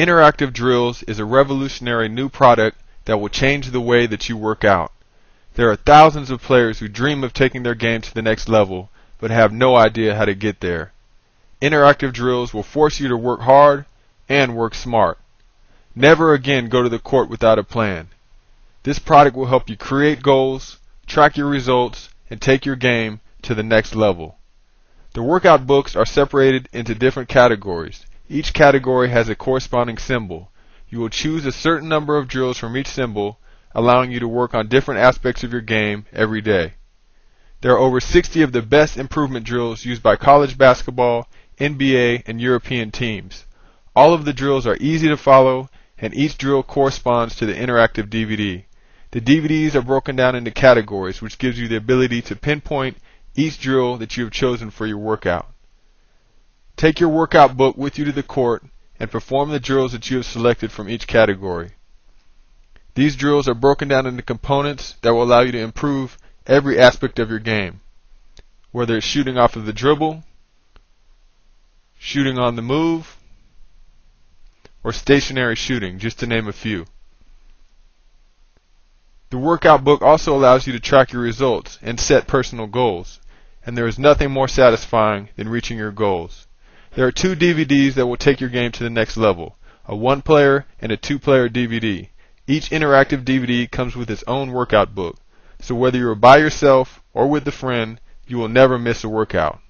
Interactive Drills is a revolutionary new product that will change the way that you work out. There are thousands of players who dream of taking their game to the next level, but have no idea how to get there. Interactive Drills will force you to work hard and work smart. Never again go to the court without a plan. This product will help you create goals, track your results, and take your game to the next level. The workout books are separated into different categories. Each category has a corresponding symbol. You will choose a certain number of drills from each symbol, allowing you to work on different aspects of your game every day. There are over 60 of the best improvement drills used by college basketball, NBA, and European teams. All of the drills are easy to follow, and each drill corresponds to the interactive DVD. The DVDs are broken down into categories, which gives you the ability to pinpoint each drill that you have chosen for your workout. Take your workout book with you to the court and perform the drills that you have selected from each category. These drills are broken down into components that will allow you to improve every aspect of your game, whether it's shooting off of the dribble, shooting on the move, or stationary shooting, just to name a few. The workout book also allows you to track your results and set personal goals, and there is nothing more satisfying than reaching your goals. There are two DVDs that will take your game to the next level a one player and a two player DVD. Each interactive DVD comes with its own workout book, so whether you are by yourself or with a friend, you will never miss a workout.